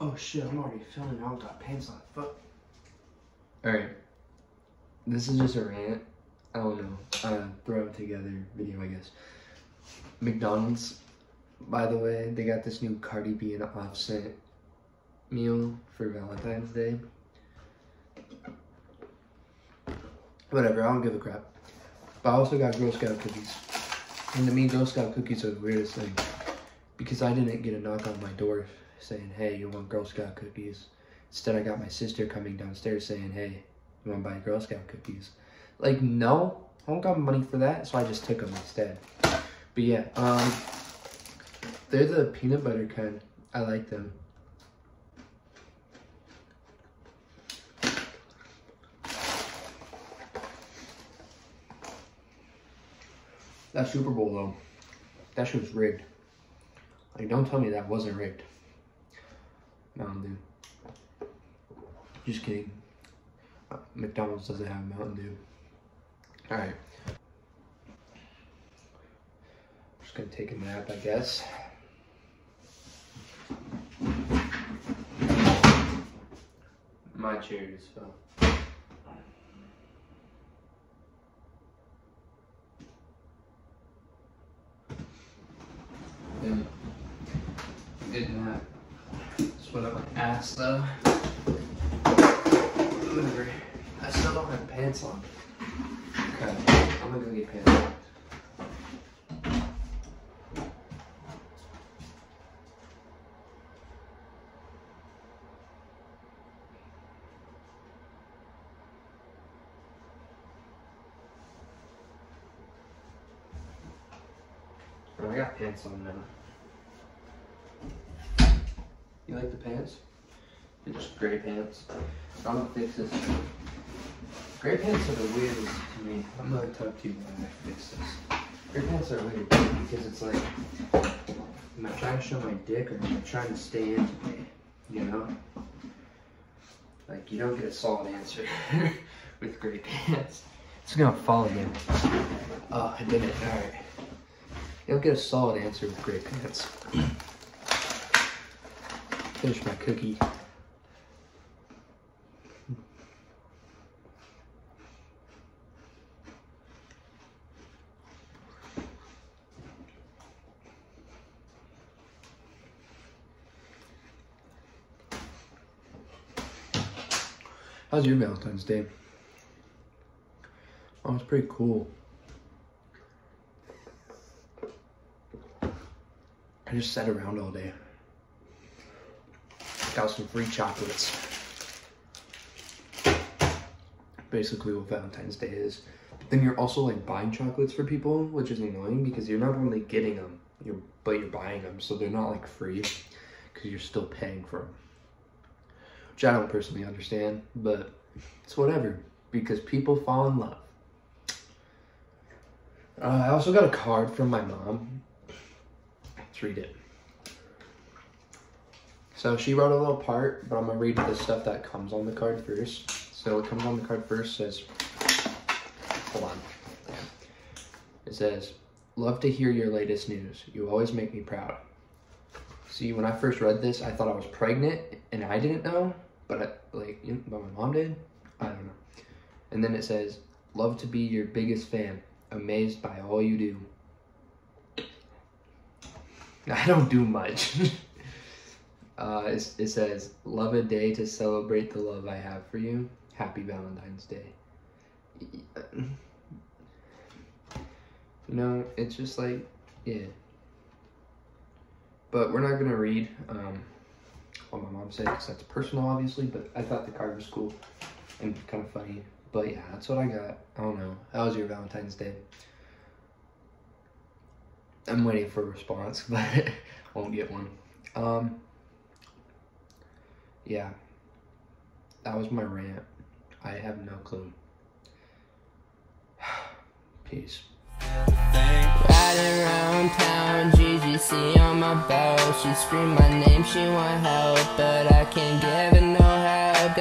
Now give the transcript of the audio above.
Oh shit, I'm already filming. I don't got pants on. Fuck. Alright. This is just a rant. I don't know. Uh, throw it together video, I guess. McDonald's, by the way, they got this new Cardi B and Offset meal for Valentine's Day. Whatever, I don't give a crap. But I also got Girl Scout cookies. And to me, Girl Scout cookies are the weirdest thing. Because I didn't get a knock on my door saying, hey, you want Girl Scout cookies? Instead, I got my sister coming downstairs saying, hey, you want to buy Girl Scout cookies? Like, no, I don't got money for that, so I just took them instead. But yeah, um, they're the peanut butter kind. I like them. That Super Bowl though, that shit was rigged. Like, don't tell me that wasn't rigged. Mountain Dew. Just kidding. Uh, McDonald's doesn't have Mountain Dew. Alright. Just gonna take a nap, I guess. My chair just fell. Nap. Sweat up my ass though. Whatever. I still don't have pants on. Okay, I'm gonna go get pants on. I got pants on now. You like the pants? They're just gray pants. I'm gonna fix this. Gray pants are the weirdest to me. I'm gonna talk to you when I fix this. Gray pants are weird because it's like, am I trying to show my dick or am I trying to stay in me? You know? Like, you don't get a solid answer with gray pants. It's gonna fall again. Oh, I did it. Alright. You don't get a solid answer with gray pants. Finish my cookie. How's your Valentine's Day? Oh, it's pretty cool. I just sat around all day. Got some free chocolates. Basically what Valentine's Day is. But then you're also like buying chocolates for people, which is annoying because you're not only getting them, you're but you're buying them, so they're not like free because you're still paying for them. Which I don't personally understand, but it's whatever because people fall in love. Uh, I also got a card from my mom. Let's read it. So she wrote a little part, but I'm gonna read the stuff that comes on the card first. So what comes on the card first says, hold on. It says, love to hear your latest news. You always make me proud. See, when I first read this, I thought I was pregnant, and I didn't know, but I, like, you know, but my mom did. I don't know. And then it says, love to be your biggest fan. Amazed by all you do. I don't do much. uh, it, it says, love a day to celebrate the love I have for you. Happy Valentine's Day. You know, it's just like, yeah. But we're not gonna read um, what my mom said because that's personal, obviously. But I thought the card was cool and kind of funny. But yeah, that's what I got. I don't know. How was your Valentine's Day? I'm waiting for a response, but won't get one. Um, yeah, that was my rant. I have no clue. Peace. Riding around town, GGC on my. She screamed my name, she want help, but I can't give no help,